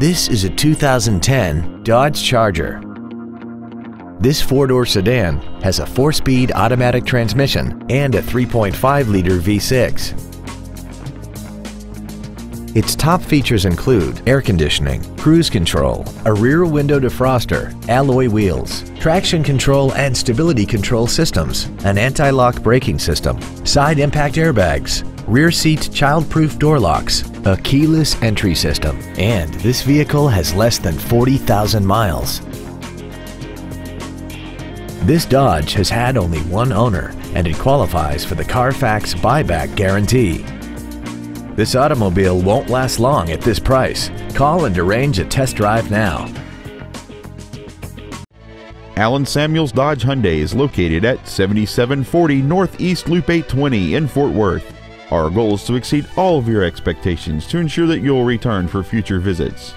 This is a 2010 Dodge Charger. This four-door sedan has a four-speed automatic transmission and a 3.5-liter V6. Its top features include air conditioning, cruise control, a rear window defroster, alloy wheels, traction control and stability control systems, an anti-lock braking system, side impact airbags, rear seat child-proof door locks, a keyless entry system, and this vehicle has less than 40,000 miles. This Dodge has had only one owner and it qualifies for the Carfax buyback guarantee. This automobile won't last long at this price. Call and arrange a test drive now. Allen Samuels Dodge Hyundai is located at 7740 Northeast Loop 820 in Fort Worth. Our goal is to exceed all of your expectations to ensure that you'll return for future visits.